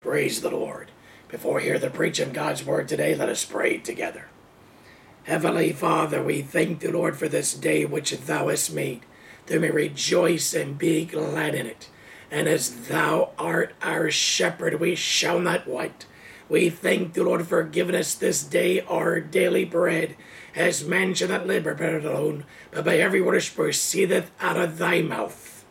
Praise the Lord. Before we hear the preaching of God's word today, let us pray together. Heavenly Father, we thank the Lord for this day which thou hast made, that we rejoice and be glad in it. And as thou art our shepherd, we shall not want. We thank the Lord for giving us this day our daily bread, as man shall not live by bread alone, but by every word which proceedeth out of thy mouth.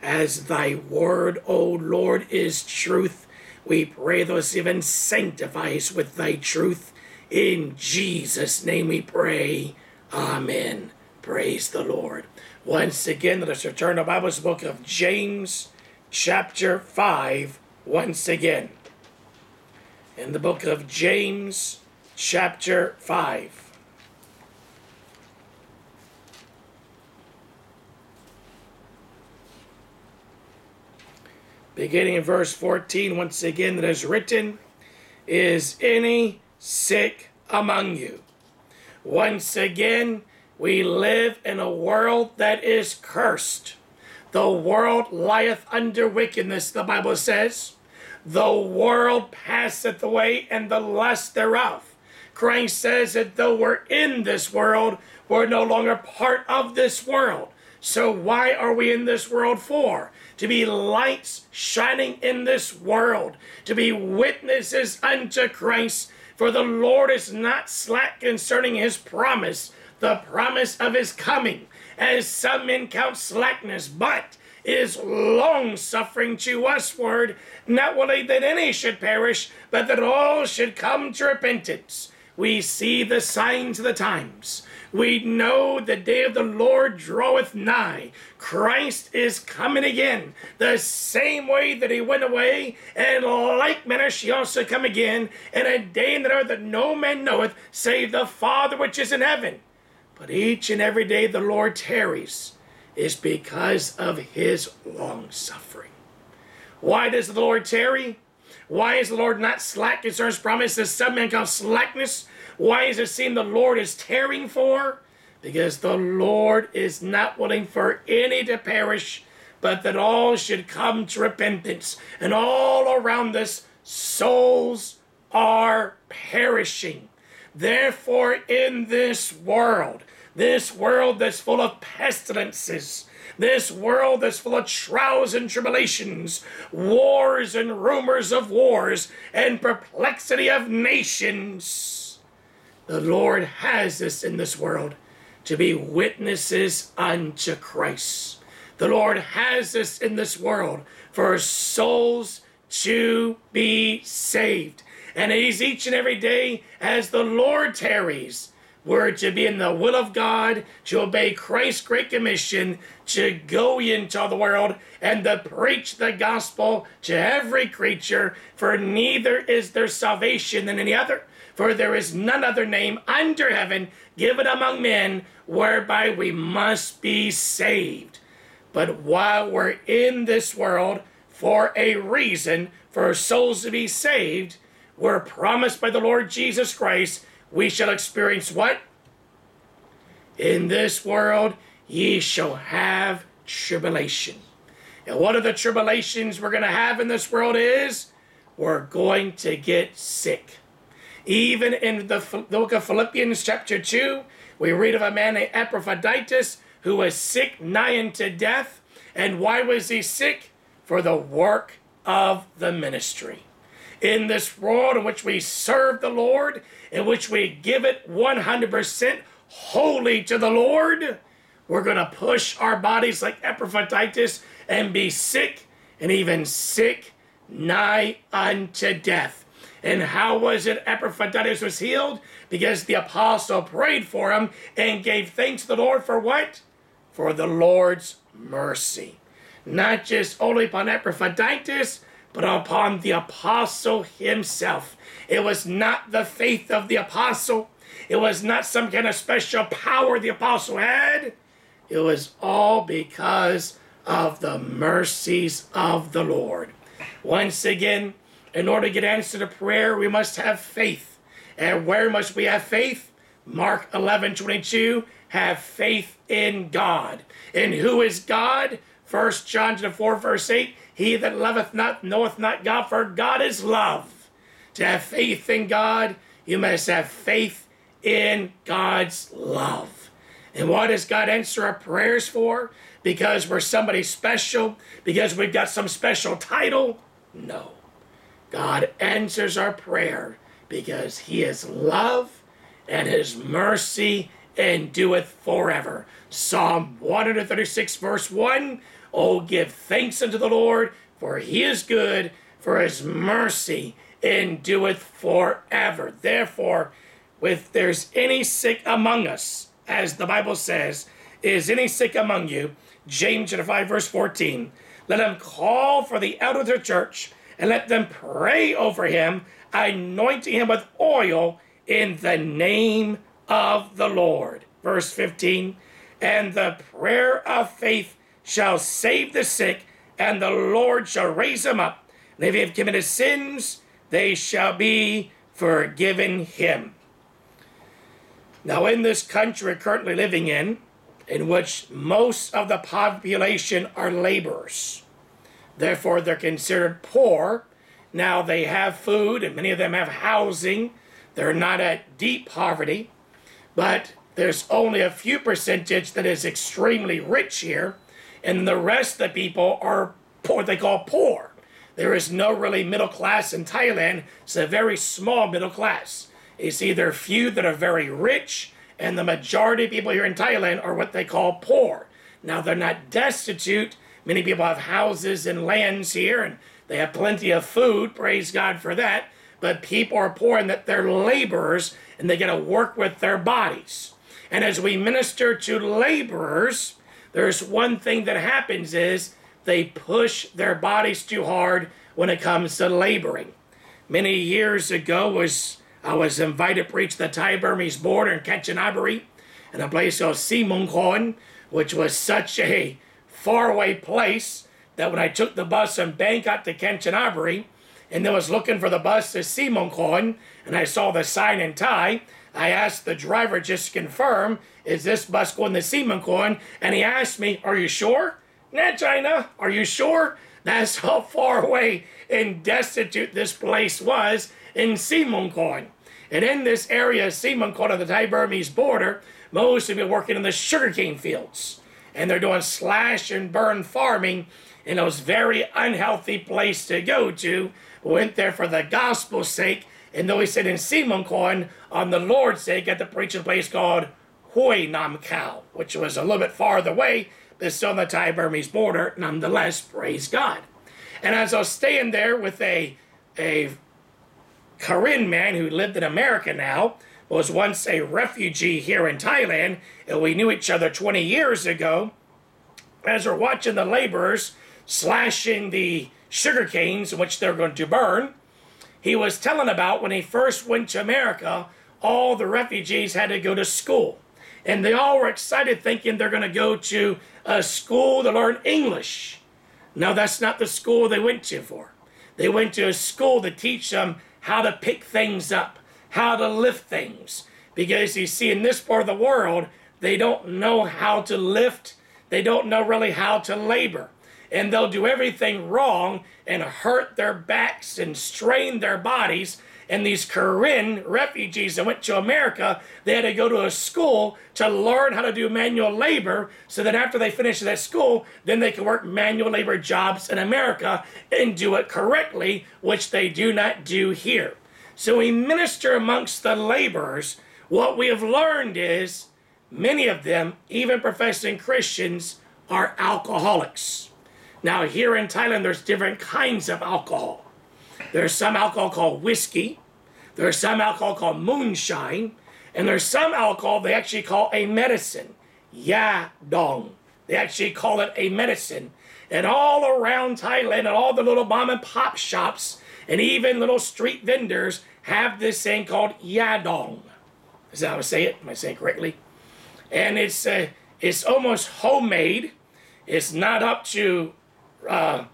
As thy word, O Lord, is truth, we pray those even sanctify us with thy truth. In Jesus' name we pray. Amen. Praise the Lord. Once again, let us return to Bible's book of James, chapter 5, once again. In the book of James, chapter 5. Beginning in verse 14, once again, that is written, Is any sick among you? Once again, we live in a world that is cursed. The world lieth under wickedness, the Bible says. The world passeth away and the lust thereof. Christ says that though we're in this world, we're no longer part of this world. So why are we in this world for? To be lights shining in this world, to be witnesses unto Christ. For the Lord is not slack concerning his promise, the promise of his coming, as some men count slackness, but is long suffering to usward, not willing that any should perish, but that all should come to repentance. We see the signs of the times. We know the day of the Lord draweth nigh. Christ is coming again, the same way that he went away, and like manner she also come again, in a day and hour that no man knoweth, save the Father which is in heaven. But each and every day the Lord tarries is because of his long suffering. Why does the Lord tarry? Why is the Lord not slack concerning his promises? Some men call slackness. Why is it seen the Lord is tarrying for? Because the Lord is not willing for any to perish, but that all should come to repentance. And all around us, souls are perishing. Therefore, in this world, this world that's full of pestilences, this world that's full of trials and tribulations, wars and rumors of wars, and perplexity of nations. The Lord has us in this world to be witnesses unto Christ. The Lord has us in this world for souls to be saved. And it is each and every day as the Lord tarries we're to be in the will of God, to obey Christ's great commission, to go into the world and to preach the gospel to every creature, for neither is there salvation in any other. For there is none other name under heaven given among men whereby we must be saved. But while we're in this world for a reason, for souls to be saved, we're promised by the Lord Jesus Christ we shall experience what? In this world ye shall have tribulation. And one of the tribulations we're going to have in this world is we're going to get sick. Even in the, book of Philippians, chapter 2, we read of a man named Epaphroditus who was sick nigh unto death. And why was he sick? For the work of the ministry in this world in which we serve the Lord, in which we give it 100% wholly to the Lord, we're going to push our bodies like Epaphroditus and be sick and even sick nigh unto death. And how was it Epaphroditus was healed? Because the apostle prayed for him and gave thanks to the Lord for what? For the Lord's mercy. Not just only upon Epaphroditus, but upon the apostle himself. It was not the faith of the apostle, it was not some kind of special power the apostle had. It was all because of the mercies of the Lord. Once again, in order to get answer to prayer, we must have faith. And where must we have faith? Mark 11 22, have faith in God. And who is God? First John chapter 4, verse 8, he that loveth not knoweth not God, for God is love. To have faith in God, you must have faith in God's love. And what does God answer our prayers for? Because we're somebody special? Because we've got some special title? No. God answers our prayer because He is love and His mercy endureth forever. Psalm 136, verse 1 Oh, give thanks unto the Lord, for He is good, for His mercy endureth forever. Therefore, if there's any sick among us, as the Bible says, is any sick among you, James chapter 5, verse 14, let him call for the elder of the church and let them pray over him, anointing him with oil in the name of the Lord. Verse 15, and the prayer of faith shall save the sick, and the Lord shall raise him up. And if he have committed sins, they shall be forgiven him. Now, in this country we're currently living in, in which most of the population are laborers, therefore they're considered poor. Now they have food, and many of them have housing. They're not at deep poverty, but there's only a few percentage that is extremely rich here, and the rest of the people are poor, they call poor. There is no really middle class in Thailand. It's a very small middle class. It's either few that are very rich, and the majority of people here in Thailand are what they call poor. Now, they're not destitute. Many people have houses and lands here, and they have plenty of food. Praise God for that. But people are poor in that they're laborers, and they got to work with their bodies. And as we minister to laborers, there's one thing that happens is they push their bodies too hard when it comes to laboring. Many years ago was I was invited to preach the Thai Burmese border in Kanchanaburi in a place called Simongkon, which was such a faraway place that when I took the bus from Bangkok to Kanchanaburi and then was looking for the bus to Simongkon and I saw the sign in Thai, I asked the driver just to confirm, is this bus going to Simongkon? And he asked me, are you sure? Nah, China, are you sure? That's how far away and destitute this place was in Simongkon. And in this area, Simongkon on the Thai Burmese border, most of you working in the sugarcane fields. And they're doing slash and burn farming in those very unhealthy place to go to. Went there for the gospel's sake. And though he said in Simongkon, on the Lord's sake, at the preaching place called Hoi Nam Khao, which was a little bit farther away, but still on the Thai Burmese border, nonetheless, praise God. And as I was staying there with a, a Karen man who lived in America now, was once a refugee here in Thailand, and we knew each other 20 years ago. As we're watching the laborers slashing the sugar canes, which they're going to burn, he was telling about when he first went to America, all the refugees had to go to school. And they all were excited thinking they're going to go to a school to learn English. No, that's not the school they went to for. They went to a school to teach them how to pick things up, how to lift things. Because you see, in this part of the world, they don't know how to lift, they don't know really how to labor. And they'll do everything wrong and hurt their backs and strain their bodies and these Karen refugees that went to America, they had to go to a school to learn how to do manual labor so that after they finish that school, then they can work manual labor jobs in America and do it correctly, which they do not do here. So we minister amongst the laborers. What we have learned is many of them, even professing Christians, are alcoholics. Now, here in Thailand, there's different kinds of alcohol. There's some alcohol called whiskey. There's some alcohol called moonshine. And there's some alcohol they actually call a medicine. Ya dong. They actually call it a medicine. And all around Thailand and all the little mom and pop shops and even little street vendors have this thing called yadong. Is that how I say it? Am I saying it correctly? And it's uh, it's almost homemade. It's not up to uh,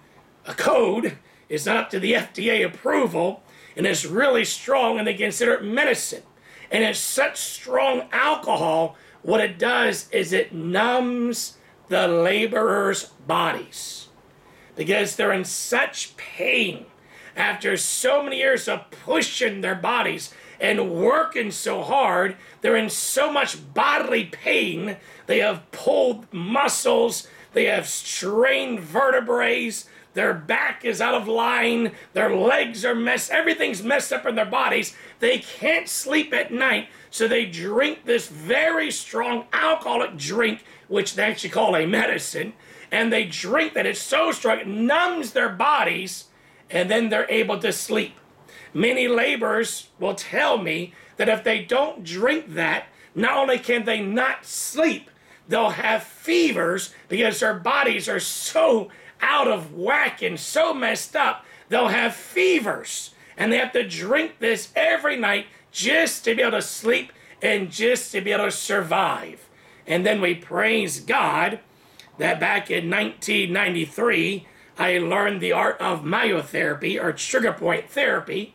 a code. is not up to the FDA approval, and it's really strong, and they consider it medicine. And it's such strong alcohol, what it does is it numbs the laborers' bodies because they're in such pain after so many years of pushing their bodies and working so hard. They're in so much bodily pain. They have pulled muscles, they have strained vertebrae. Their back is out of line. Their legs are messed. Everything's messed up in their bodies. They can't sleep at night. So they drink this very strong alcoholic drink, which they actually call a medicine. And they drink that. It's so strong, it numbs their bodies. And then they're able to sleep. Many laborers will tell me that if they don't drink that, not only can they not sleep, they'll have fevers because their bodies are so out of whack and so messed up, they'll have fevers. And they have to drink this every night just to be able to sleep and just to be able to survive. And then we praise God that back in 1993, I learned the art of myotherapy or trigger point therapy.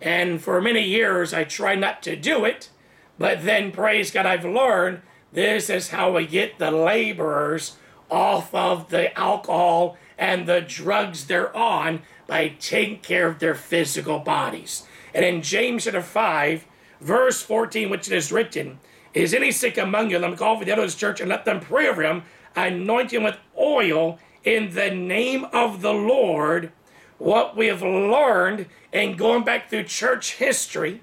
And for many years, I tried not to do it. But then, praise God, I've learned this is how we get the laborers off of the alcohol and the drugs they're on by taking care of their physical bodies. And in James chapter 5, verse 14, which it is written, Is any sick among you? Let them call for the elders of the church and let them pray over him, anoint him with oil in the name of the Lord. What we have learned in going back through church history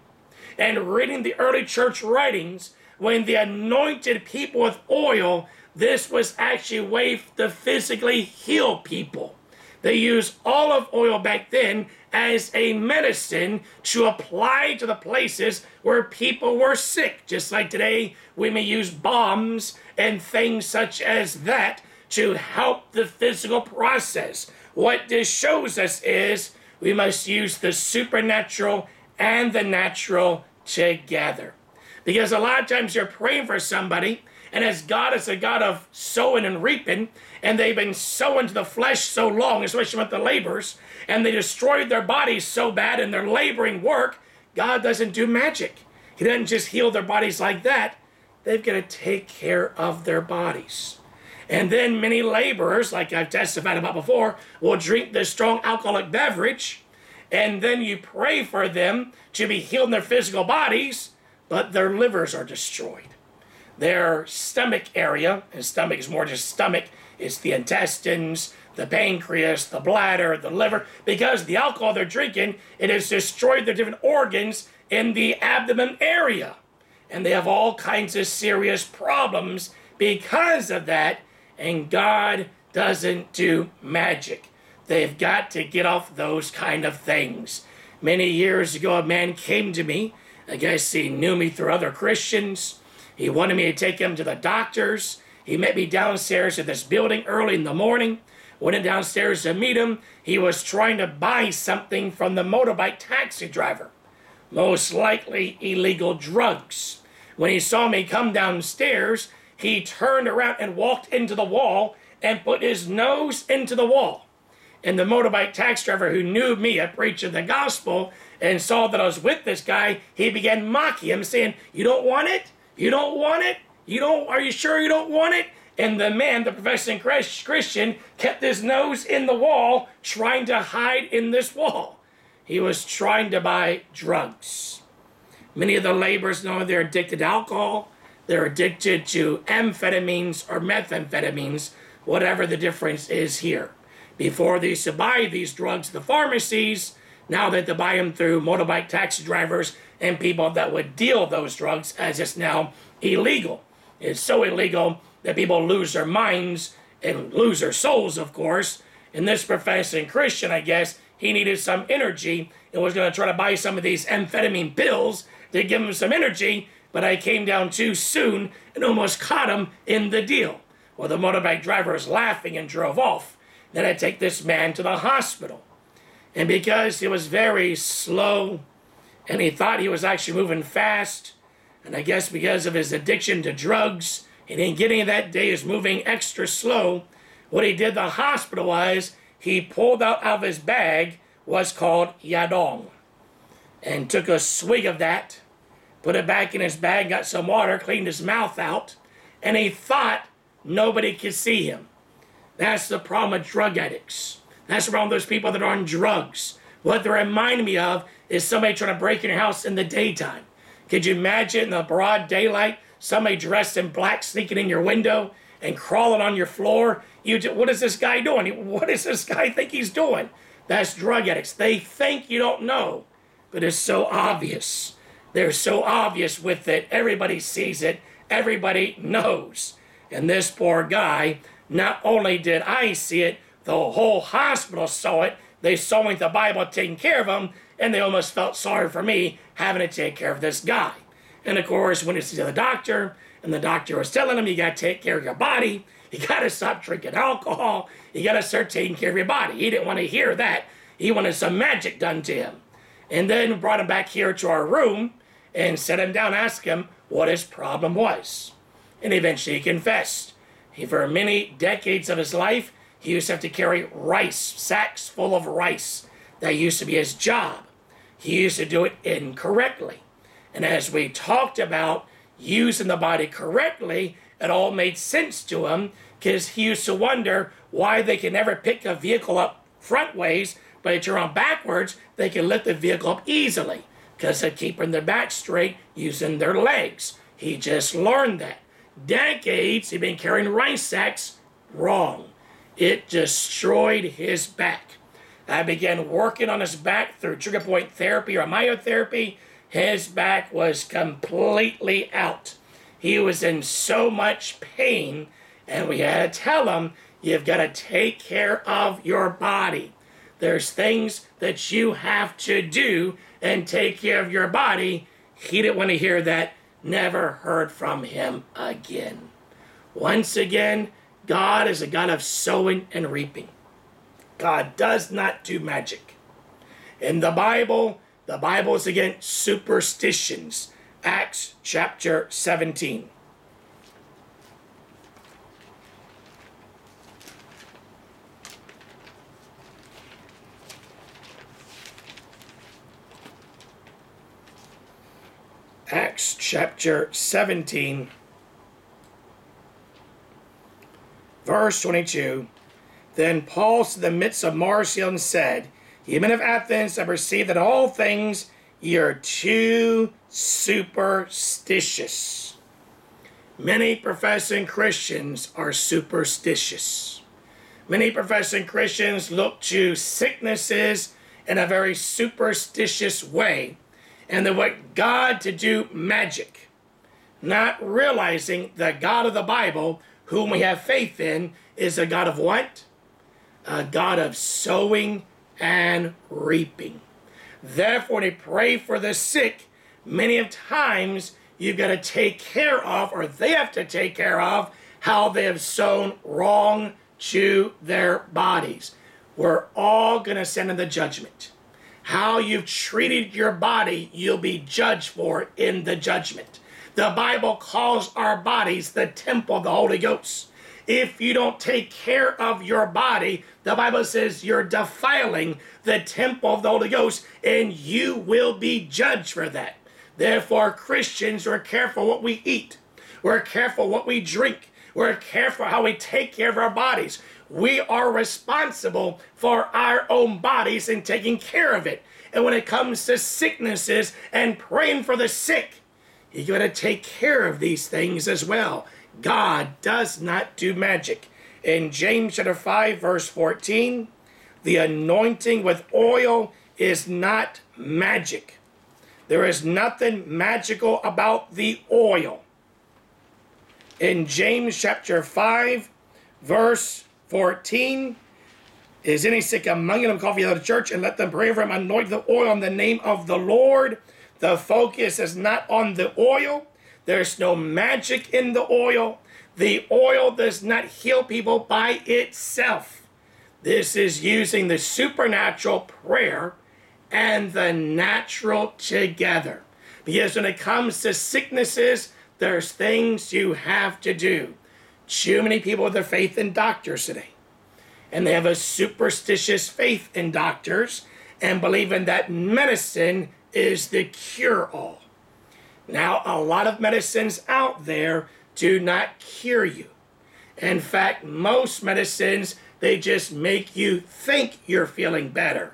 and reading the early church writings when they anointed people with oil, this was actually a way to physically heal people. They used olive oil back then as a medicine to apply to the places where people were sick. Just like today, we may use balms and things such as that to help the physical process. What this shows us is we must use the supernatural and the natural together. Because a lot of times you're praying for somebody, and as God is a God of sowing and reaping, and they've been sowing to the flesh so long, especially with the laborers, and they destroyed their bodies so bad in their laboring work, God doesn't do magic. He doesn't just heal their bodies like that. They've got to take care of their bodies. And then many laborers, like I've testified about before, will drink this strong alcoholic beverage, and then you pray for them to be healed in their physical bodies but their livers are destroyed. Their stomach area, and stomach is more just stomach, it's the intestines, the pancreas, the bladder, the liver, because the alcohol they're drinking, it has destroyed their different organs in the abdomen area. And they have all kinds of serious problems because of that, and God doesn't do magic. They've got to get off those kind of things. Many years ago, a man came to me I guess he knew me through other Christians. He wanted me to take him to the doctors. He met me downstairs at this building early in the morning. Went downstairs to meet him. He was trying to buy something from the motorbike taxi driver, most likely illegal drugs. When he saw me come downstairs, he turned around and walked into the wall and put his nose into the wall. And the motorbike tax driver who knew me, a preacher of the gospel, and saw that I was with this guy, he began mocking him, saying, You don't want it? You don't want it? You don't, are you sure you don't want it? And the man, the professing Christian, kept his nose in the wall, trying to hide in this wall. He was trying to buy drugs. Many of the laborers know they're addicted to alcohol, they're addicted to amphetamines or methamphetamines, whatever the difference is here. Before they used to buy these drugs the pharmacies, now that they buy them through motorbike taxi drivers and people that would deal those drugs, as it's now illegal. It's so illegal that people lose their minds and lose their souls, of course. And this professing Christian, I guess, he needed some energy and was going to try to buy some of these amphetamine pills to give him some energy, but I came down too soon and almost caught him in the deal. Well, the motorbike driver was laughing and drove off. Then I take this man to the hospital. And because he was very slow and he thought he was actually moving fast, and I guess because of his addiction to drugs, he didn't get any that day, was moving extra slow. What he did the hospital was he pulled out of his bag what's called yadong and took a swig of that, put it back in his bag, got some water, cleaned his mouth out, and he thought nobody could see him. That's the problem with drug addicts. That's the problem with those people that are on drugs. What they remind me of is somebody trying to break in your house in the daytime. Could you imagine in the broad daylight, somebody dressed in black sneaking in your window and crawling on your floor? You, what is this guy doing? What does this guy think he's doing? That's drug addicts. They think you don't know, but it's so obvious. They're so obvious with it. Everybody sees it. Everybody knows. And this poor guy, not only did I see it, the whole hospital saw it. They saw me with the Bible taking care of him, and they almost felt sorry for me having to take care of this guy. And of course, when he sees the doctor, and the doctor was telling him, you got to take care of your body, you got to stop drinking alcohol, you got to start taking care of your body. He didn't want to hear that. He wanted some magic done to him. And then brought him back here to our room and set him down, asked him what his problem was. And eventually he confessed. For many decades of his life, he used to have to carry rice, sacks full of rice. That used to be his job. He used to do it incorrectly. And as we talked about using the body correctly, it all made sense to him because he used to wonder why they can never pick a vehicle up front ways, but if you're on backwards, they can lift the vehicle up easily because they're keeping their back straight using their legs. He just learned that. Decades he'd been carrying rice sacks wrong. It destroyed his back. I began working on his back through trigger point therapy or myotherapy. His back was completely out. He was in so much pain, and we had to tell him, you've got to take care of your body. There's things that you have to do and take care of your body. He didn't want to hear that. Never heard from him again. Once again, God is a God of sowing and reaping. God does not do magic. In the Bible, the Bible is against superstitions. Acts chapter 17. Acts chapter 17, verse 22. Then Paul stood in the midst of Mars' hill and said, Ye men of Athens, I perceive that all things ye are too superstitious. Many professing Christians are superstitious. Many professing Christians look to sicknesses in a very superstitious way and they want God to do magic, not realizing the God of the Bible, whom we have faith in, is a God of what? A God of sowing and reaping. Therefore, when you pray for the sick, many of times you've got to take care of, or they have to take care of, how they have sown wrong to their bodies. We're all going to send in the judgment. How you've treated your body, you'll be judged for in the judgment. The Bible calls our bodies the temple of the Holy Ghost. If you don't take care of your body, the Bible says you're defiling the temple of the Holy Ghost and you will be judged for that. Therefore, Christians are careful what we eat. We're careful what we drink. We're careful how we take care of our bodies. We are responsible for our own bodies and taking care of it. And when it comes to sicknesses and praying for the sick, you got to take care of these things as well. God does not do magic. In James chapter 5, verse 14, the anointing with oil is not magic. There is nothing magical about the oil. In James chapter 5, verse 14. Is any sick among them? Call for the church and let them pray for him. Anoint the oil in the name of the Lord. The focus is not on the oil. There's no magic in the oil. The oil does not heal people by itself. This is using the supernatural prayer and the natural together. Because when it comes to sicknesses, there's things you have to do. Too many people have their faith in doctors today. And they have a superstitious faith in doctors and believing that medicine is the cure all. Now, a lot of medicines out there do not cure you. In fact, most medicines, they just make you think you're feeling better,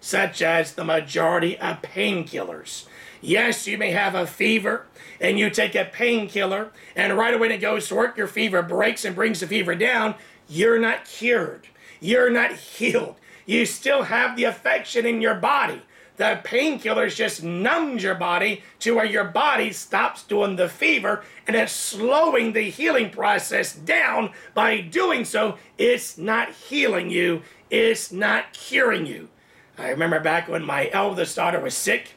such as the majority of painkillers. Yes, you may have a fever and you take a painkiller, and right away it goes to work, your fever breaks and brings the fever down. You're not cured. You're not healed. You still have the affection in your body. The painkillers just numbs your body to where your body stops doing the fever and it's slowing the healing process down. By doing so, it's not healing you, it's not curing you. I remember back when my eldest daughter was sick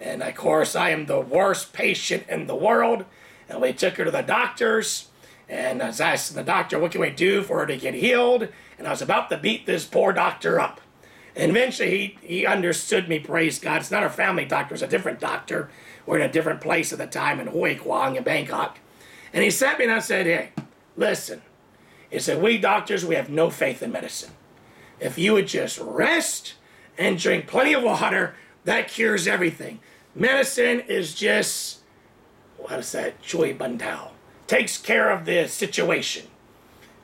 and of course, I am the worst patient in the world. And we took her to the doctors. And I was asking the doctor, what can we do for her to get healed? And I was about to beat this poor doctor up. And eventually he, he understood me, praise God. It's not our family doctor, it's a different doctor. We're in a different place at the time in Huai Khwang in Bangkok. And he sat me and I said, hey, listen. He said, we doctors, we have no faith in medicine. If you would just rest and drink plenty of water, that cures everything. Medicine is just, what is that? Joy Bundao. Takes care of the situation.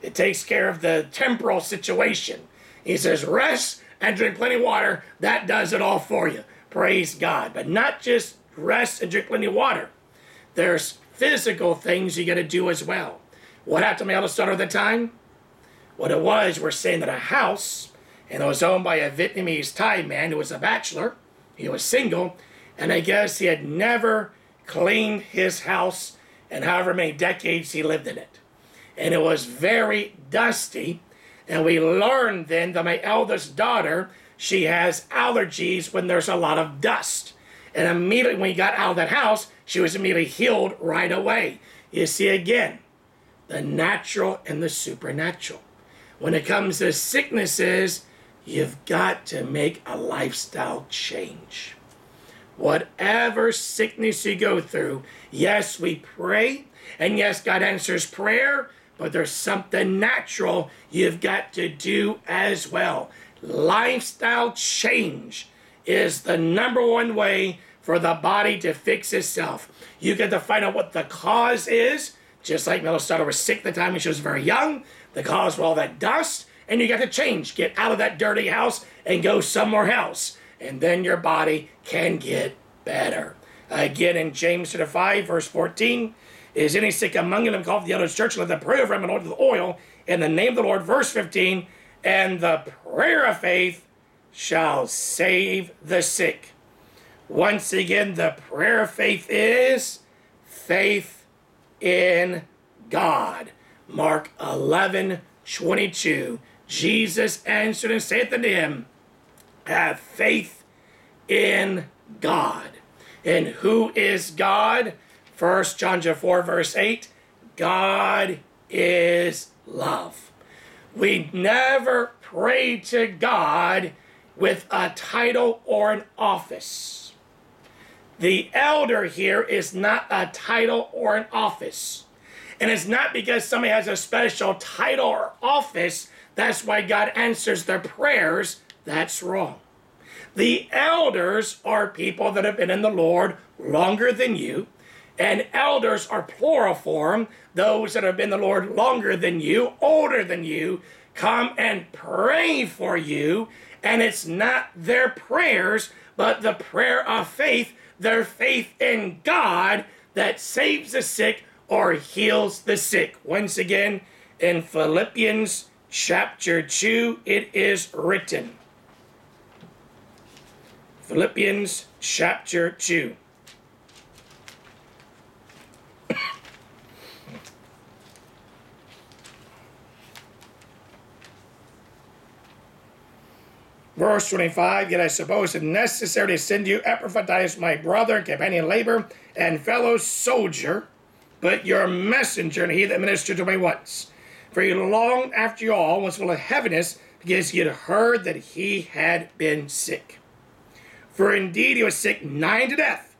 It takes care of the temporal situation. He says, rest and drink plenty of water. That does it all for you. Praise God. But not just rest and drink plenty of water. There's physical things you got to do as well. What happened to my eldest daughter at the time? What it was, we're staying at a house, and it was owned by a Vietnamese Thai man who was a bachelor. He was single, and I guess he had never cleaned his house in however many decades he lived in it. And it was very dusty. And we learned then that my eldest daughter, she has allergies when there's a lot of dust. And immediately when we got out of that house, she was immediately healed right away. You see again, the natural and the supernatural. When it comes to sicknesses, You've got to make a lifestyle change. Whatever sickness you go through, yes, we pray, and yes, God answers prayer, but there's something natural you've got to do as well. Lifestyle change is the number one way for the body to fix itself. You get to find out what the cause is, just like Melisandre was sick the time when she was very young. The cause for all that dust and you got to change. Get out of that dirty house and go somewhere else. And then your body can get better. Again, in James chapter 5, verse 14, is any sick among them called the elders church, let the prayer of him anoint the oil in the name of the Lord. Verse 15, and the prayer of faith shall save the sick. Once again, the prayer of faith is faith in God. Mark 11, 22. Jesus answered and saith unto him, Have faith in God. And who is God? First John 4, verse 8. God is love. We never pray to God with a title or an office. The elder here is not a title or an office. And it's not because somebody has a special title or office that's why God answers their prayers. That's wrong. The elders are people that have been in the Lord longer than you, and elders are plural form. Those that have been the Lord longer than you, older than you, come and pray for you, and it's not their prayers, but the prayer of faith, their faith in God that saves the sick or heals the sick. Once again, in Philippians chapter 2, it is written. Philippians chapter 2. Verse 25, yet I suppose it necessary to send you Epaphroditus, my brother, companion labor, and fellow soldier, but your messenger, and he that ministered to me once for he longed after you all, was full of heaviness, because he had heard that he had been sick. For indeed he was sick nigh to death,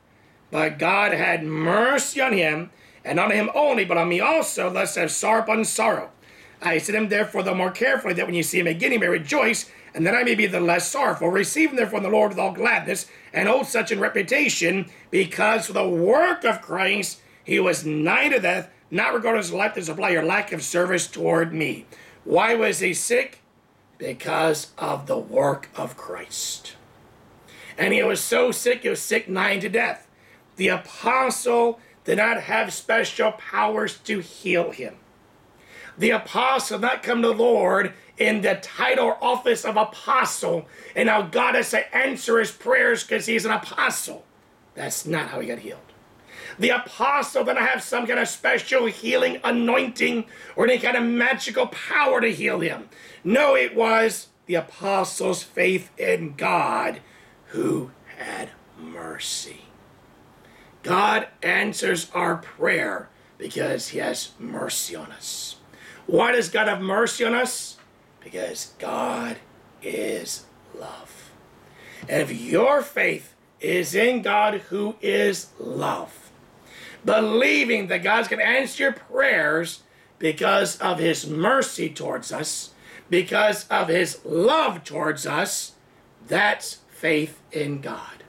but God had mercy on him, and not on him only, but on me also, lest I have sorrow upon sorrow. I said him therefore the more carefully, that when you see him again, you may rejoice, and that I may be the less sorrowful. Receive him therefore in the Lord with all gladness, and hold such in reputation, because for the work of Christ he was nigh to death, not regarding his life to supply your lack of service toward me. Why was he sick? Because of the work of Christ. And he was so sick, he was sick nigh to death. The apostle did not have special powers to heal him. The apostle did not come to the Lord in the title or office of apostle, and now God has to answer his prayers because he's an apostle. That's not how he got healed. The apostle didn't have some kind of special healing anointing or any kind of magical power to heal him. No, it was the apostle's faith in God who had mercy. God answers our prayer because he has mercy on us. Why does God have mercy on us? Because God is love. And if your faith is in God who is love, believing that God's going to answer your prayers because of his mercy towards us, because of his love towards us, that's faith in God.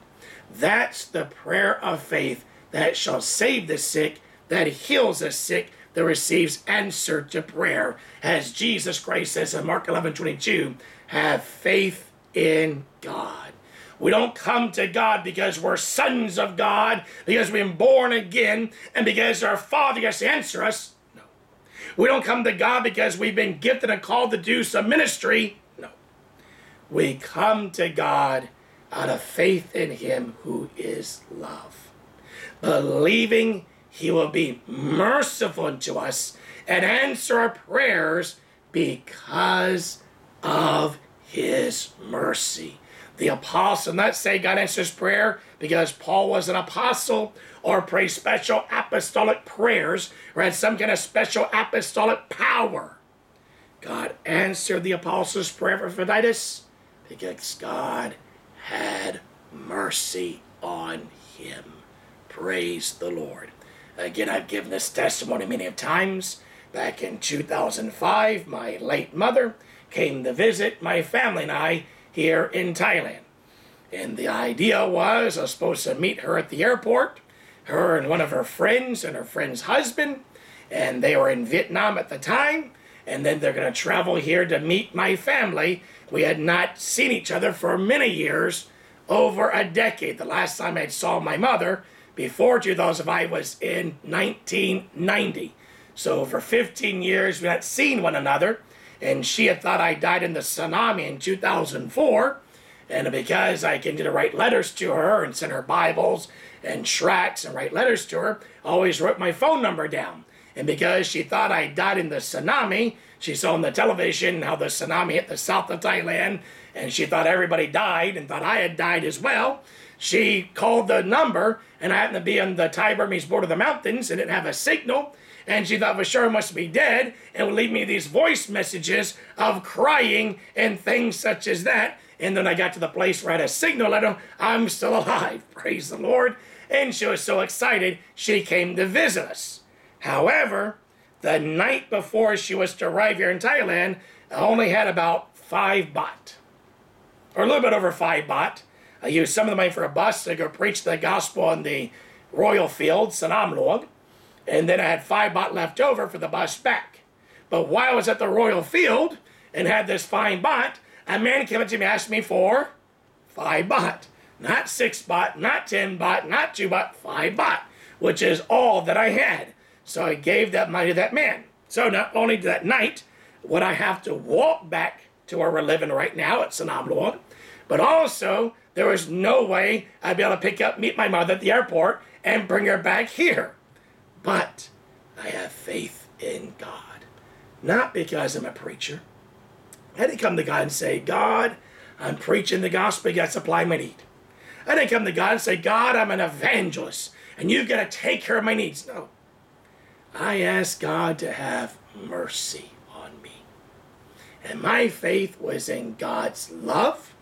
That's the prayer of faith that shall save the sick, that heals the sick, that receives answer to prayer. As Jesus Christ says in Mark 11 22, have faith in God. We don't come to God because we're sons of God, because we've been born again, and because our Father has to answer us. No. We don't come to God because we've been gifted and called to do some ministry. No. We come to God out of faith in Him who is love, believing He will be merciful to us and answer our prayers because of His mercy the apostle, not say God answers prayer because Paul was an apostle or pray special apostolic prayers or had some kind of special apostolic power. God answered the apostle's prayer for Epaphroditus because God had mercy on him. Praise the Lord. Again, I've given this testimony many times. Back in 2005, my late mother came to visit my family and I here in Thailand. And the idea was I was supposed to meet her at the airport, her and one of her friends and her friend's husband, and they were in Vietnam at the time. And then they're going to travel here to meet my family. We had not seen each other for many years, over a decade. The last time I saw my mother before 2005 was in 1990. So for 15 years, we had seen one another and she had thought I died in the tsunami in 2004. And because I continued to write letters to her and send her Bibles and tracts and write letters to her, I always wrote my phone number down. And because she thought I died in the tsunami, she saw on the television how the tsunami hit the south of Thailand, and she thought everybody died and thought I had died as well. She called the number, and I happened to be on the Thai Burmese border of the mountains and didn't have a signal and she thought for sure I must be dead and would leave me these voice messages of crying and things such as that. And then I got to the place where I had a signal her I'm still alive. Praise the Lord. And she was so excited she came to visit us. However, the night before she was to arrive here in Thailand, I only had about five baht, or a little bit over five baht. I used some of the money for a bus to go preach the gospel in the royal field, Sanam Luang and then I had five baht left over for the bus back. But while I was at the Royal Field and had this fine baht, a man came up to me and asked me for five baht. Not six baht, not ten baht, not two baht, five baht, which is all that I had. So I gave that money to that man. So not only that night would I have to walk back to where we're living right now at Sanam Luang, but also there was no way I'd be able to pick up, meet my mother at the airport, and bring her back here. But I have faith in God. Not because I'm a preacher. I didn't come to God and say, God, I'm preaching the gospel, you got to supply my need. I didn't come to God and say, God, I'm an evangelist, and you've got to take care of my needs. No. I asked God to have mercy on me. And my faith was in God's love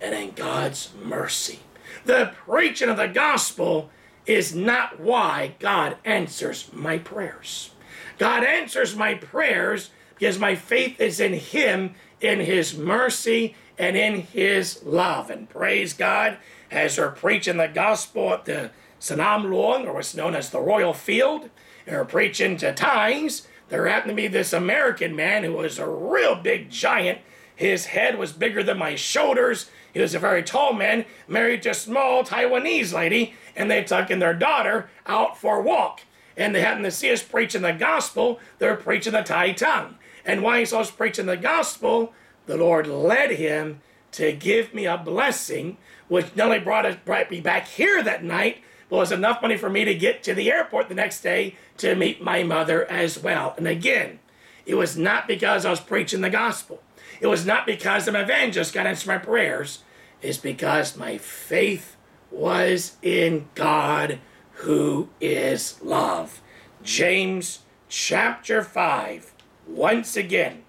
and in God's mercy. The preaching of the gospel is not why God answers my prayers. God answers my prayers because my faith is in Him, in His mercy, and in His love. And praise God, as we're preaching the gospel at the Sanam Luang, or what's known as the Royal Field, were preaching to Thais. There happened to be this American man who was a real big giant. His head was bigger than my shoulders. He was a very tall man, married to a small Taiwanese lady, and they took in their daughter out for a walk. And they happened to see us preaching the gospel. They're preaching the Thai tongue. And while he saw us preaching the gospel, the Lord led him to give me a blessing, which not only brought, us, brought me back here that night, but was enough money for me to get to the airport the next day to meet my mother as well. And again, it was not because I was preaching the gospel. It was not because I'm an evangelist, God answered my prayers. It's because my faith was in God who is love. James chapter 5. Once again,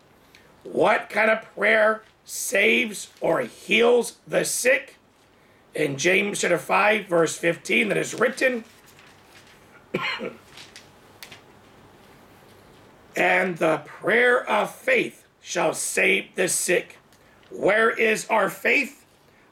what kind of prayer saves or heals the sick? In James chapter 5, verse 15, that is written, And the prayer of faith shall save the sick. Where is our faith?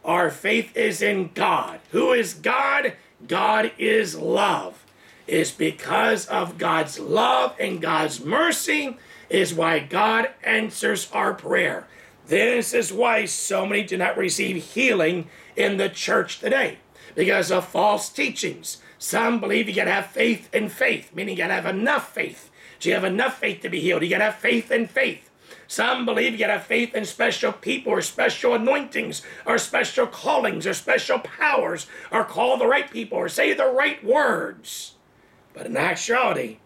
Our faith is in God. Who is God? God is love. It's because of God's love and God's mercy is why God answers our prayer. This is why so many do not receive healing in the church today because of false teachings. Some believe you gotta have faith in faith, meaning you gotta have enough faith. Do you have enough faith to be healed? You gotta have faith in faith. Some believe you gotta have faith in special people or special anointings or special callings or special powers or call the right people or say the right words. But in actuality,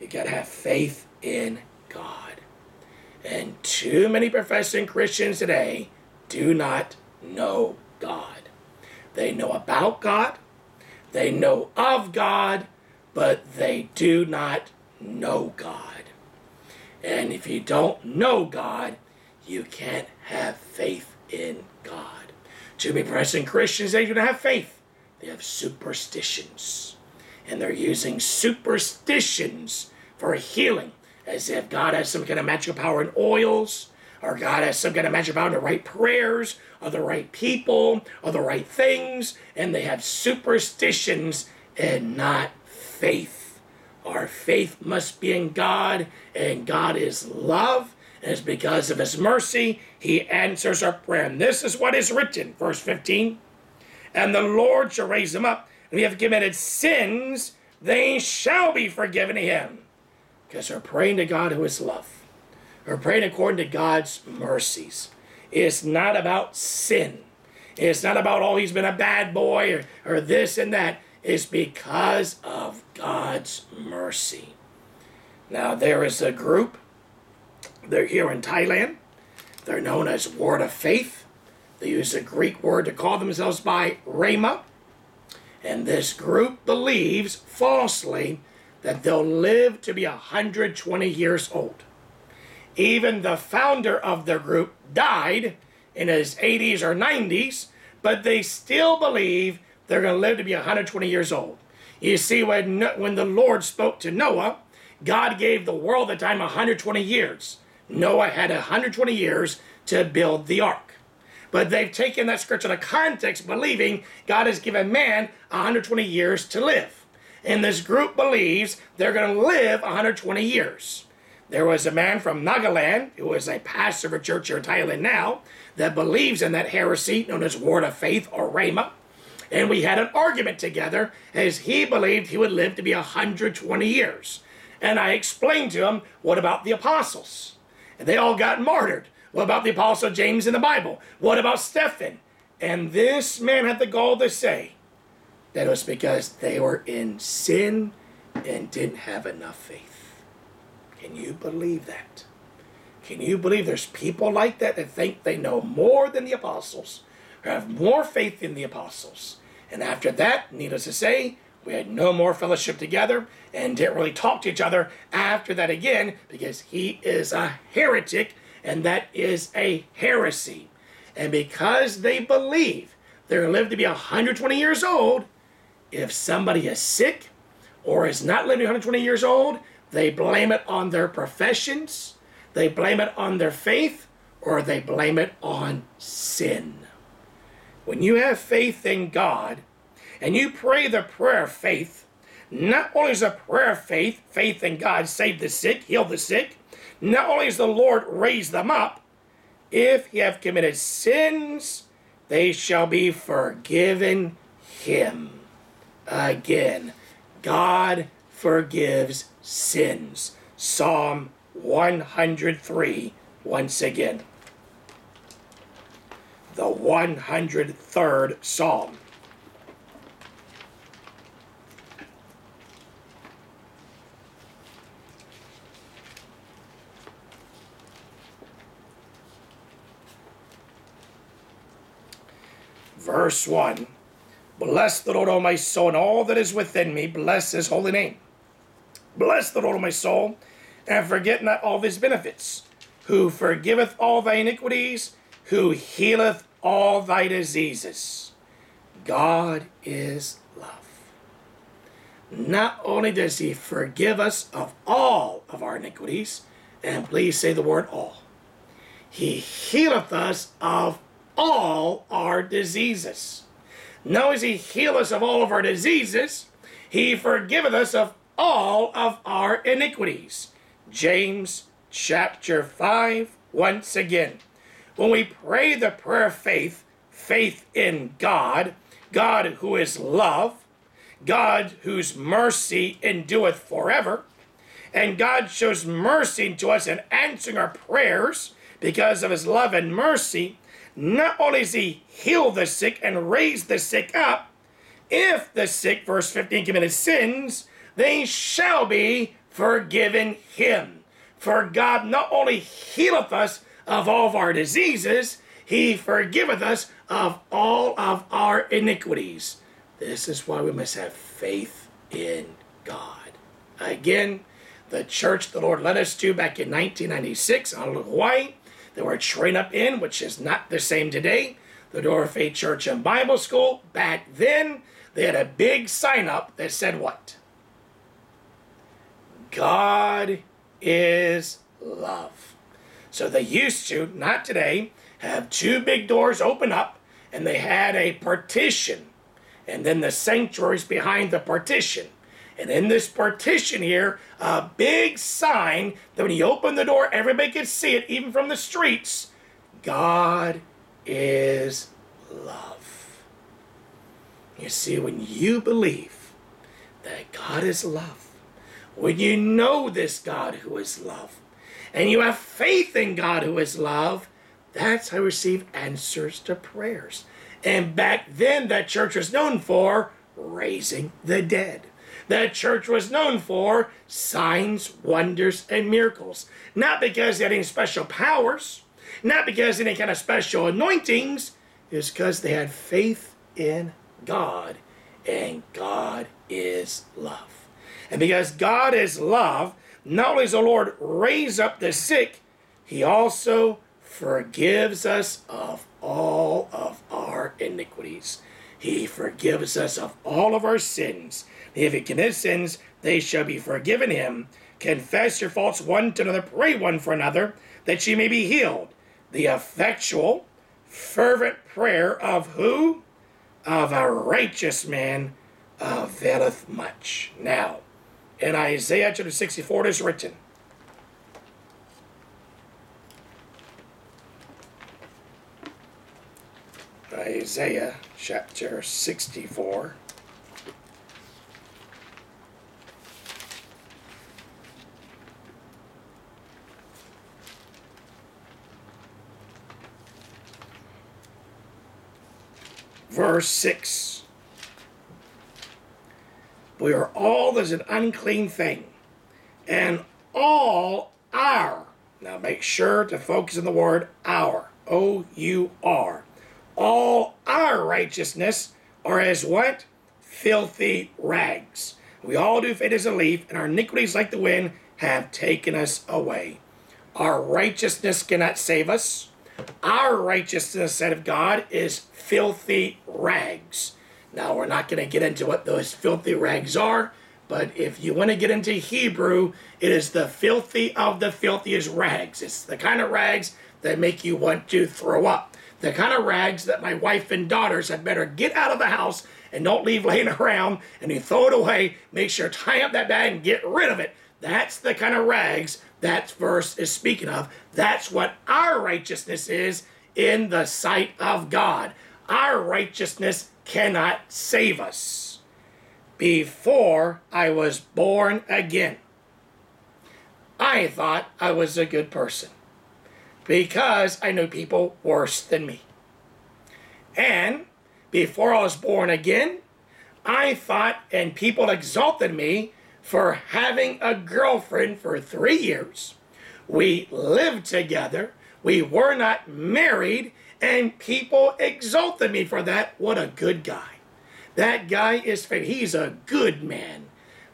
you gotta have faith in God. And too many professing Christians today do not know God. They know about God, they know of God, but they do not know God. And if you don't know God, you can't have faith in God. Too many professing Christians, they do not have faith. They have superstitions. And they're using superstitions for healing as if God has some kind of magical power in oils, or God has some kind of magic power in the right prayers, or the right people, or the right things, and they have superstitions and not faith. Our faith must be in God, and God is love, and it's because of His mercy He answers our prayer. And this is what is written, verse 15. And the Lord shall raise them up, and he have committed sins, they shall be forgiven to him because we're praying to God who is love. We're praying according to God's mercies. It's not about sin. It's not about, oh, he's been a bad boy or, or this and that. It's because of God's mercy. Now, there is a group, they're here in Thailand. They're known as Word of Faith. They use a Greek word to call themselves by Rhema. And this group believes falsely that they'll live to be 120 years old. Even the founder of the group died in his 80s or 90s, but they still believe they're going to live to be 120 years old. You see, when, when the Lord spoke to Noah, God gave the world the time 120 years. Noah had 120 years to build the ark. But they've taken that scripture out of context, believing God has given man 120 years to live and this group believes they're going to live 120 years. There was a man from Nagaland who is a pastor of a church here in Thailand now that believes in that heresy known as Word of Faith or Rhema. And we had an argument together as he believed he would live to be 120 years. And I explained to him, what about the apostles? And they all got martyred. What about the apostle James in the Bible? What about Stephen? And this man had the gall to say, that it was because they were in sin and didn't have enough faith. Can you believe that? Can you believe there's people like that that think they know more than the apostles, or have more faith than the apostles? And after that, needless to say, we had no more fellowship together and didn't really talk to each other after that again because he is a heretic and that is a heresy. And because they believe they're going to live to be 120 years old, if somebody is sick or is not living 120 years old, they blame it on their professions, they blame it on their faith, or they blame it on sin. When you have faith in God and you pray the prayer of faith, Not only is a prayer of faith, faith in God save the sick, heal the sick, not only is the Lord raise them up, if ye have committed sins, they shall be forgiven him. Again, God forgives sins. Psalm 103, once again. The 103rd Psalm. Verse 1 Bless the Lord, O my soul, and all that is within me. Bless his holy name. Bless the Lord, O my soul, and forget not all his benefits, who forgiveth all thy iniquities, who healeth all thy diseases. God is love. Not only does he forgive us of all of our iniquities, and please say the word all, he healeth us of all our diseases. Now as he heal us of all of our diseases, he forgiveth us of all of our iniquities. James chapter 5, once again. When we pray the prayer of faith, faith in God, God who is love, God whose mercy endureth forever, and God shows mercy to us in answering our prayers because of his love and mercy, not only does he heal the sick and raise the sick up, if the sick, verse 15, committed sins, they shall be forgiven him. For God not only healeth us of all of our diseases, he forgiveth us of all of our iniquities. This is why we must have faith in God. Again, the church the Lord led us to back in 1996 on Hawaii that we're trained up in, which is not the same today. The Door of Faith Church and Bible School, back then, they had a big sign up that said what? God is love. So they used to, not today, have two big doors open up and they had a partition. And then the sanctuaries behind the partition. And in this partition here, a big sign that when you open the door, everybody could see it, even from the streets. God is love. You see, when you believe that God is love, when you know this God who is love, and you have faith in God who is love, that's how you receive answers to prayers. And back then, that church was known for raising the dead. That church was known for signs, wonders, and miracles. Not because they had any special powers, not because any kind of special anointings, it's because they had faith in God, and God is love. And because God is love, not only does the Lord raise up the sick, He also forgives us of all of our iniquities. He forgives us of all of our sins. If he commits sins, they shall be forgiven him. Confess your faults one to another, pray one for another, that ye may be healed. The effectual, fervent prayer of who? Of a righteous man availeth much. Now, in Isaiah chapter 64, it is written, Isaiah chapter 64. Verse 6. We are all as an unclean thing, and all our, now make sure to focus on the word our, O U R. All our righteousness are as what? Filthy rags. We all do fade as a leaf, and our iniquities, like the wind, have taken us away. Our righteousness cannot save us. Our righteousness, said of God, is filthy rags. Now, we're not going to get into what those filthy rags are, but if you want to get into Hebrew, it is the filthy of the filthiest rags. It's the kind of rags that make you want to throw up. The kind of rags that my wife and daughters had better get out of the house and don't leave laying around and you throw it away. Make sure tie up that bag and get rid of it. That's the kind of rags that verse is speaking of. That's what our righteousness is in the sight of God. Our righteousness cannot save us. Before I was born again, I thought I was a good person because I knew people worse than me. And before I was born again, I thought and people exalted me for having a girlfriend for three years. We lived together. We were not married, and people exalted me for that. What a good guy. That guy is, he's a good man.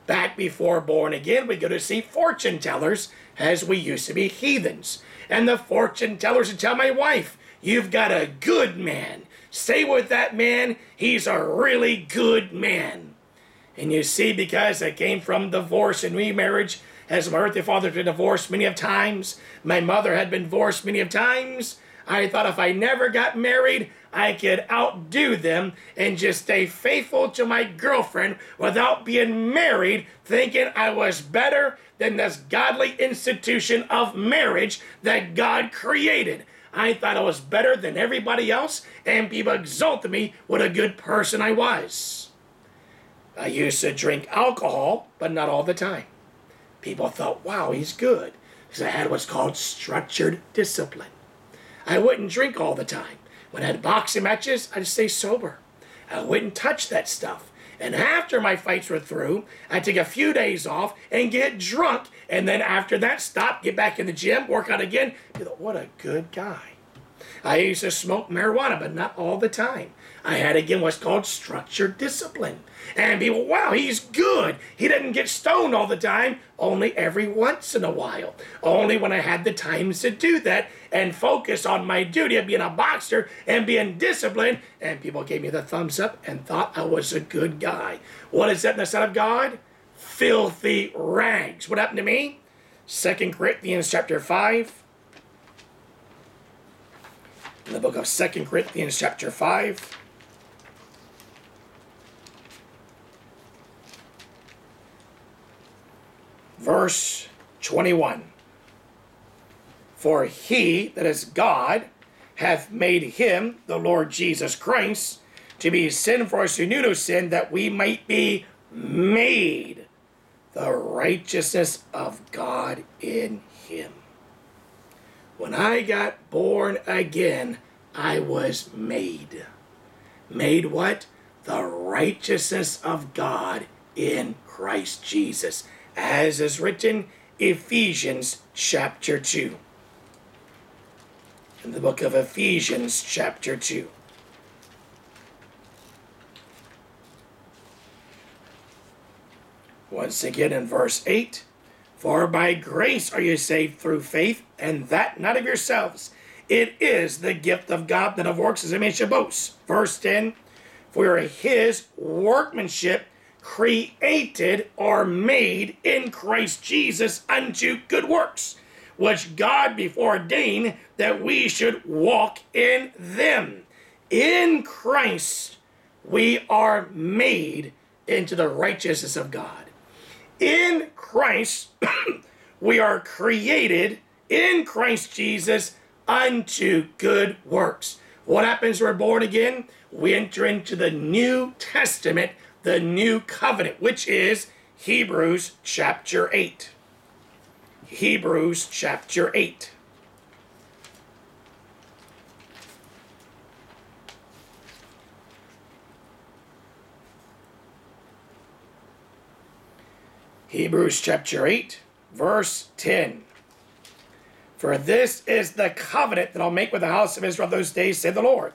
Back before born again, we go to see fortune tellers as we used to be heathens. And the fortune tellers would tell my wife, You've got a good man. Stay with that man. He's a really good man. And you see, because I came from divorce and remarriage, as my earthly father had divorced many of times, my mother had been divorced many of times. I thought if I never got married, I could outdo them and just stay faithful to my girlfriend without being married, thinking I was better than this godly institution of marriage that God created. I thought I was better than everybody else, and people exalted me what a good person I was. I used to drink alcohol, but not all the time. People thought, wow, he's good, because I had what's called structured discipline. I wouldn't drink all the time. When I had boxing matches, I'd stay sober. I wouldn't touch that stuff. And after my fights were through, I'd take a few days off and get drunk. And then after that, stop, get back in the gym, work out again. What a good guy. I used to smoke marijuana, but not all the time. I had again what's called structured discipline. And people, wow, he's good. He doesn't get stoned all the time, only every once in a while. Only when I had the times to do that and focus on my duty of being a boxer and being disciplined. And people gave me the thumbs up and thought I was a good guy. What is that in the Son of God? Filthy rags. What happened to me? Second Corinthians chapter 5. In the book of Second Corinthians chapter 5. Verse 21. For he, that is God, hath made him, the Lord Jesus Christ, to be sin for us who knew no sin, that we might be made the righteousness of God in him. When I got born again, I was made. Made what? The righteousness of God in Christ Jesus as is written Ephesians chapter 2. In the book of Ephesians chapter 2. Once again in verse 8 For by grace are you saved through faith, and that not of yourselves. It is the gift of God that of works as a man should boast. Verse 10 For we are his workmanship created or made in Christ Jesus unto good works, which God before ordained that we should walk in them. In Christ, we are made into the righteousness of God. In Christ, we are created in Christ Jesus unto good works. What happens when we're born again? We enter into the New Testament the new covenant, which is Hebrews chapter 8. Hebrews chapter 8. Hebrews chapter 8, verse 10. For this is the covenant that I'll make with the house of Israel those days, said the Lord.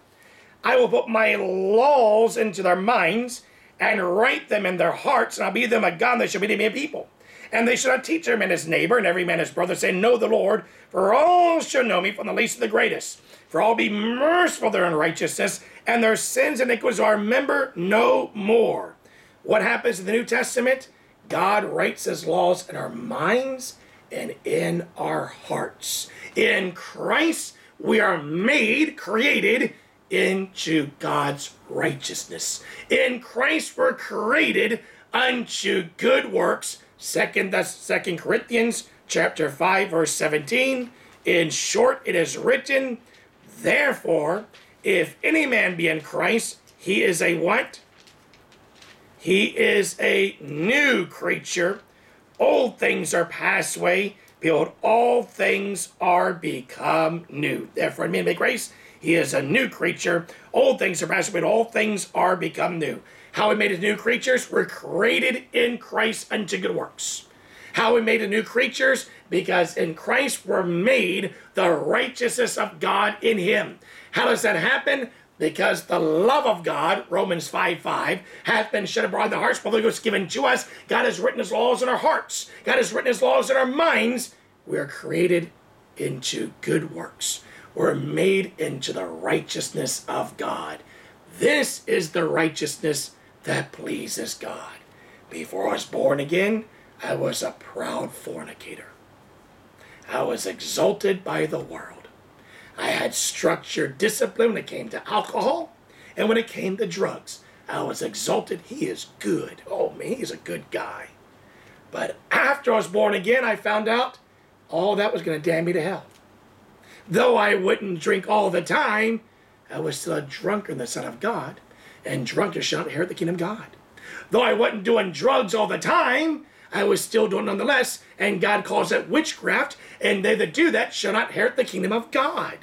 I will put my laws into their minds and write them in their hearts, and I'll be them a God, and they shall be to me a people. And they shall not teach every man his neighbor, and every man his brother, saying, Know the Lord, for all shall know me from the least to the greatest. For I'll be merciful their unrighteousness, and their sins and iniquities are remember no more. What happens in the New Testament? God writes his laws in our minds and in our hearts. In Christ, we are made, created into God's righteousness. In Christ we're created unto good works. Second, that's Second Corinthians chapter 5, verse 17. In short, it is written, Therefore, if any man be in Christ, he is a what? He is a new creature. Old things are passed away. Behold, all things are become new. Therefore, in me by grace, he is a new creature. Old things are passed away, all things are become new. How we made us new creatures? We're created in Christ unto good works. How we made a new creatures? Because in Christ we're made the righteousness of God in Him. How does that happen? Because the love of God, Romans 5 5, hath been shed abroad in the hearts, the Holy Ghost given to us. God has written His laws in our hearts. God has written His laws in our minds. We are created into good works. We're made into the righteousness of God. This is the righteousness that pleases God. Before I was born again, I was a proud fornicator. I was exalted by the world. I had structured discipline when it came to alcohol and when it came to drugs. I was exalted. He is good. Oh, man, he's a good guy. But after I was born again, I found out all that was going to damn me to hell. Though I wouldn't drink all the time, I was still a drunkard in the Son of God, and drunkards shall not inherit the kingdom of God. Though I wasn't doing drugs all the time, I was still doing nonetheless, and God calls that witchcraft, and they that do that shall not inherit the kingdom of God.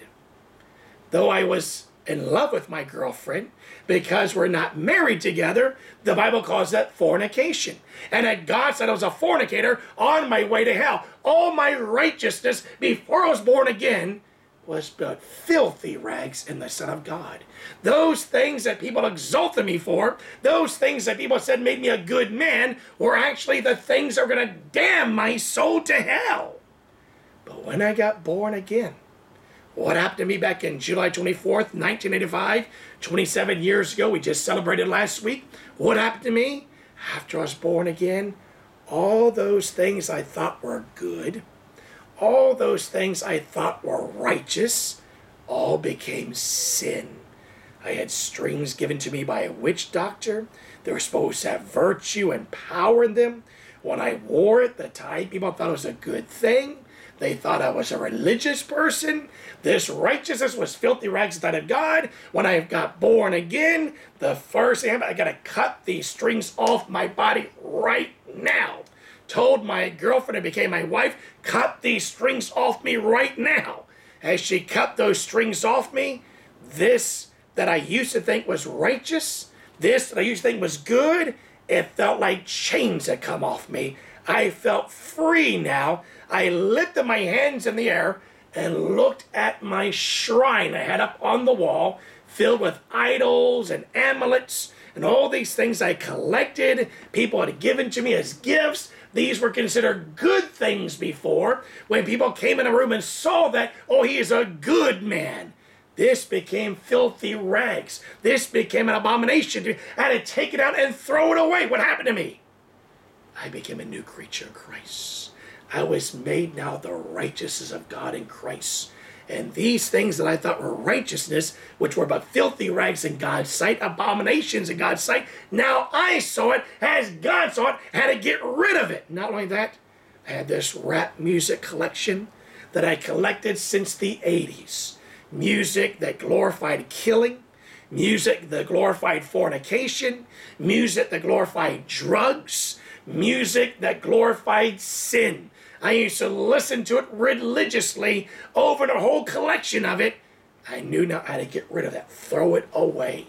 Though I was in love with my girlfriend, because we're not married together, the Bible calls that fornication. And that God said I was a fornicator on my way to hell. All my righteousness before I was born again was but filthy rags in the Son of God. Those things that people exalted me for, those things that people said made me a good man, were actually the things that are going to damn my soul to hell. But when I got born again, what happened to me back in July 24th, 1985, 27 years ago? We just celebrated last week. What happened to me? After I was born again, all those things I thought were good, all those things I thought were righteous all became sin. I had strings given to me by a witch doctor. They were supposed to have virtue and power in them. When I wore it, the Thai people thought it was a good thing. They thought I was a religious person. This righteousness was filthy rags instead of God. When I got born again, the first thing I got to cut these strings off my body right now told my girlfriend who became my wife, cut these strings off me right now. As she cut those strings off me, this that I used to think was righteous, this that I used to think was good, it felt like chains had come off me. I felt free now. I lifted my hands in the air and looked at my shrine I had up on the wall, filled with idols and amulets and all these things I collected, people had given to me as gifts. These were considered good things before. When people came in a room and saw that, oh, he is a good man. This became filthy rags. This became an abomination. I had to take it out and throw it away. What happened to me? I became a new creature in Christ. I was made now the righteousness of God in Christ. And these things that I thought were righteousness, which were but filthy rags in God's sight, abominations in God's sight, now I saw it as God saw it, had to get rid of it. Not only that, I had this rap music collection that I collected since the 80s. Music that glorified killing, music that glorified fornication, music that glorified drugs, music that glorified sin. I used to listen to it religiously over the whole collection of it. I knew now how to get rid of that, throw it away.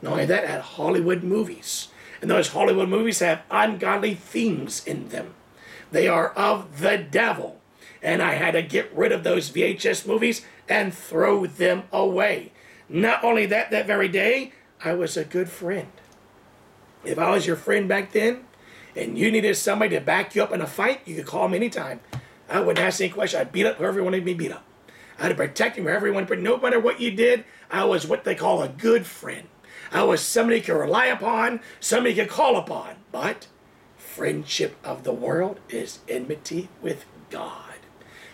Not only that, I had Hollywood movies. And those Hollywood movies have ungodly themes in them. They are of the devil. And I had to get rid of those VHS movies and throw them away. Not only that, that very day, I was a good friend. If I was your friend back then, and you needed somebody to back you up in a fight, you could call me anytime. I wouldn't ask any question. I'd beat up whoever wanted me beat up. I'd protect him wherever he wanted, but no matter what you did, I was what they call a good friend. I was somebody you could rely upon, somebody you could call upon. But friendship of the world is enmity with God.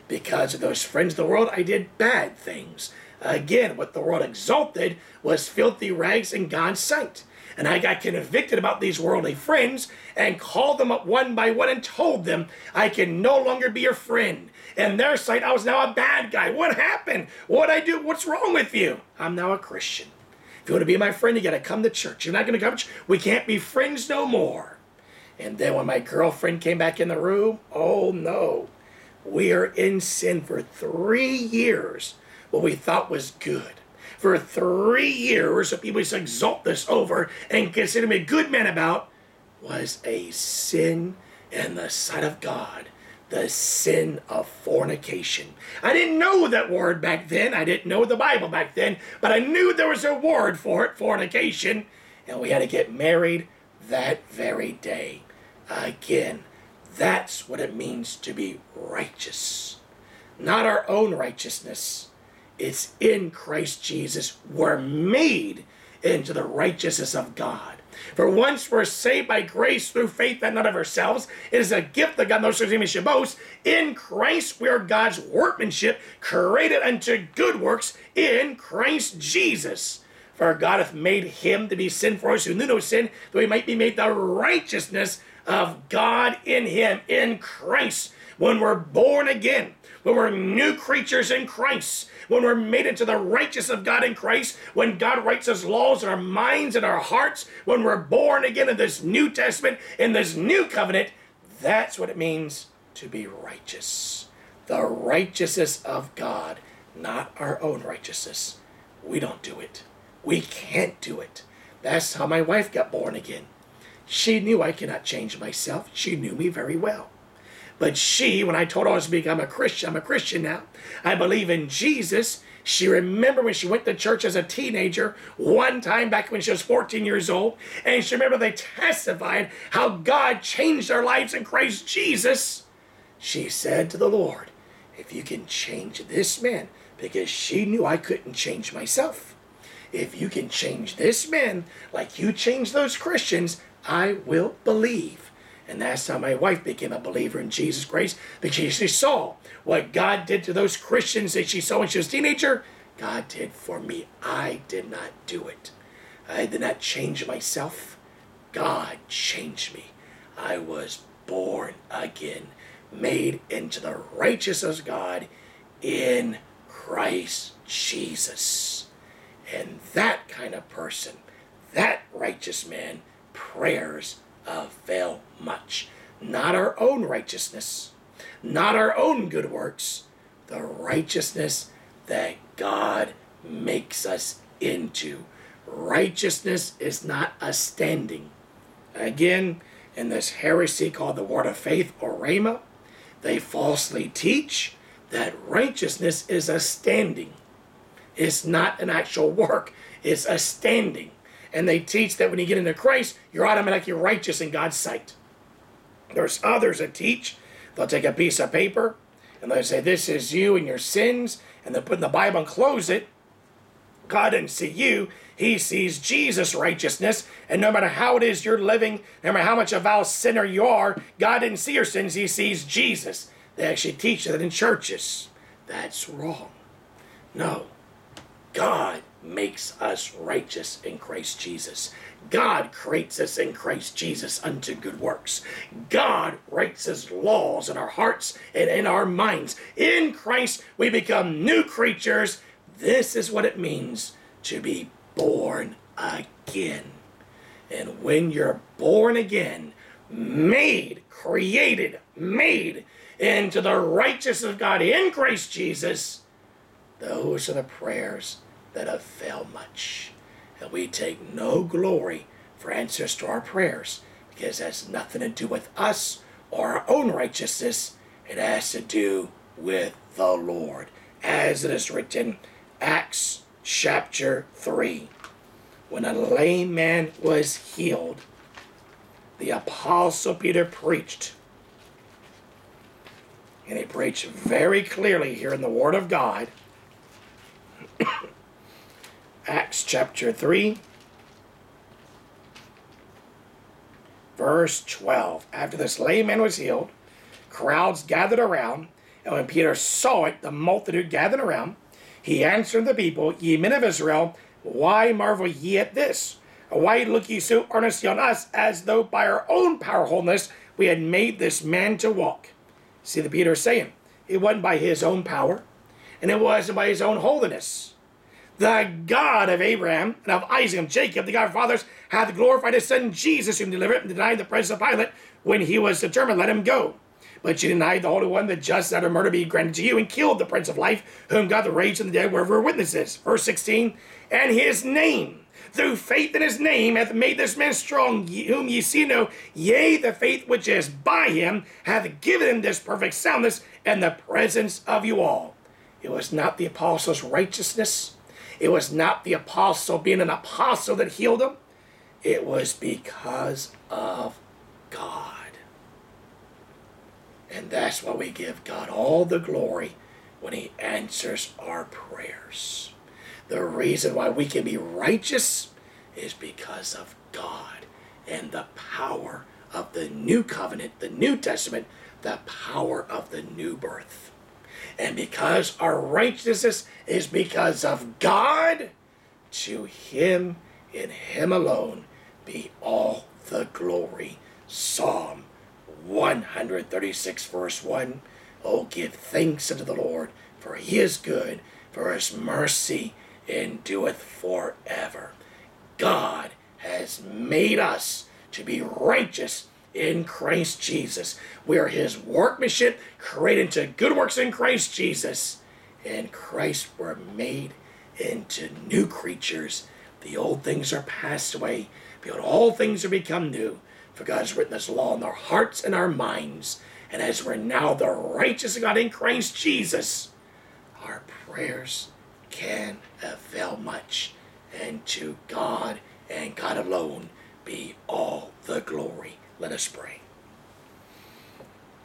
Because of those friends of the world, I did bad things. Again, what the world exalted was filthy rags in God's sight. And I got convicted about these worldly friends and called them up one by one and told them, I can no longer be your friend. In their sight, I was now a bad guy. What happened? What I do? What's wrong with you? I'm now a Christian. If you want to be my friend, you got to come to church. You're not going to come to church. We can't be friends no more. And then when my girlfriend came back in the room, oh no, we are in sin for three years. What we thought was good. For three years, what people to exalt this over and consider me a good man about was a sin in the sight of God the sin of fornication. I didn't know that word back then. I didn't know the Bible back then, but I knew there was a word for it, fornication, and we had to get married that very day. Again, that's what it means to be righteous. Not our own righteousness. It's in Christ Jesus. We're made into the righteousness of God. For once we're saved by grace through faith and not of ourselves. It is a gift that God knows his name should boast. In Christ we are God's workmanship, created unto good works in Christ Jesus. For God hath made him to be sin for us who knew no sin, that we might be made the righteousness of God in him, in Christ. When we're born again, when we're new creatures in Christ, when we're made into the righteous of God in Christ, when God writes his laws in our minds and our hearts, when we're born again in this New Testament, in this new covenant, that's what it means to be righteous. The righteousness of God, not our own righteousness. We don't do it. We can't do it. That's how my wife got born again. She knew I cannot change myself. She knew me very well. But she, when I told her I was become a Christian, I'm a Christian now. I believe in Jesus. She remembered when she went to church as a teenager, one time back when she was 14 years old, and she remembered they testified how God changed their lives in Christ Jesus. She said to the Lord, If you can change this man, because she knew I couldn't change myself. If you can change this man like you changed those Christians, I will believe. And that's how my wife became a believer in Jesus Christ because she saw what God did to those Christians that she saw when she was a teenager. God did for me. I did not do it. I did not change myself. God changed me. I was born again, made into the righteousness of God in Christ Jesus. And that kind of person, that righteous man, prayers avail much. Not our own righteousness, not our own good works, the righteousness that God makes us into. Righteousness is not a standing. Again, in this heresy called the Word of Faith or Rhema, they falsely teach that righteousness is a standing. It's not an actual work, it's a standing and they teach that when you get into Christ, you're automatically righteous in God's sight. There's others that teach, they'll take a piece of paper and they'll say, This is you and your sins, and they'll put in the Bible and close it. God didn't see you, He sees Jesus' righteousness. And no matter how it is you're living, no matter how much of a sinner you are, God didn't see your sins, He sees Jesus. They actually teach that in churches. That's wrong. No. God makes us righteous in Christ Jesus. God creates us in Christ Jesus unto good works. God writes his laws in our hearts and in our minds. In Christ, we become new creatures. This is what it means to be born again. And when you're born again, made, created, made into the righteousness of God in Christ Jesus, those are the prayers that avail much. And we take no glory for answers to our prayers because it has nothing to do with us or our own righteousness. It has to do with the Lord. As it is written, Acts chapter 3. When a lame man was healed, the apostle Peter preached. And he preached very clearly here in the Word of God Acts chapter 3, verse 12. After this lame man was healed, crowds gathered around, and when Peter saw it, the multitude gathered around, He answered the people, Ye men of Israel, why marvel ye at this? Why look ye so earnestly on us, as though by our own powerfulness we had made this man to walk? See the Peter saying, it wasn't by his own power, and it wasn't by his own holiness. The God of Abraham and of Isaac and Jacob, the God of fathers, hath glorified his son Jesus, whom delivered and denied the presence of Pilate when he was determined, let him go. But you denied the Holy One, the just that of murder be granted to you, and killed the Prince of Life, whom God the raised from the dead, wherever witnesses. Verse 16, and his name, through faith in his name, hath made this man strong, whom ye see no, yea, the faith which is by him hath given him this perfect soundness and the presence of you all. It was not the apostle's righteousness. It was not the apostle being an apostle that healed him. It was because of God. And that's why we give God all the glory when He answers our prayers. The reason why we can be righteous is because of God and the power of the new covenant, the New Testament, the power of the new birth. And because our righteousness is because of God, to Him and Him alone be all the glory. Psalm 136, verse 1. Oh, give thanks unto the Lord, for he is good, for his mercy endureth forever. God has made us to be righteous in Christ Jesus. We are his workmanship, created to good works in Christ Jesus. In Christ we're made into new creatures. The old things are passed away. Behold, all things are become new. For God has written this law in our hearts and our minds. And as we're now the righteous of God in Christ Jesus, our prayers can avail much. And to God and God alone be all the glory. Let us pray.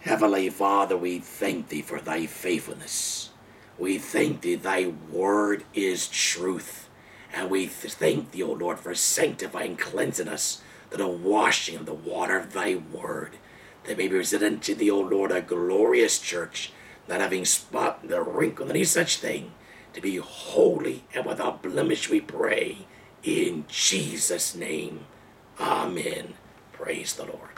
Heavenly Father, we thank thee for thy faithfulness. We thank thee, thy word is truth. And we thank thee, O Lord, for sanctifying, cleansing us through the washing of the water of thy word, that may be presented unto thee, O Lord, a glorious church, not having spot nor wrinkle, any such thing, to be holy and without blemish, we pray. In Jesus' name, Amen. Praise the Lord.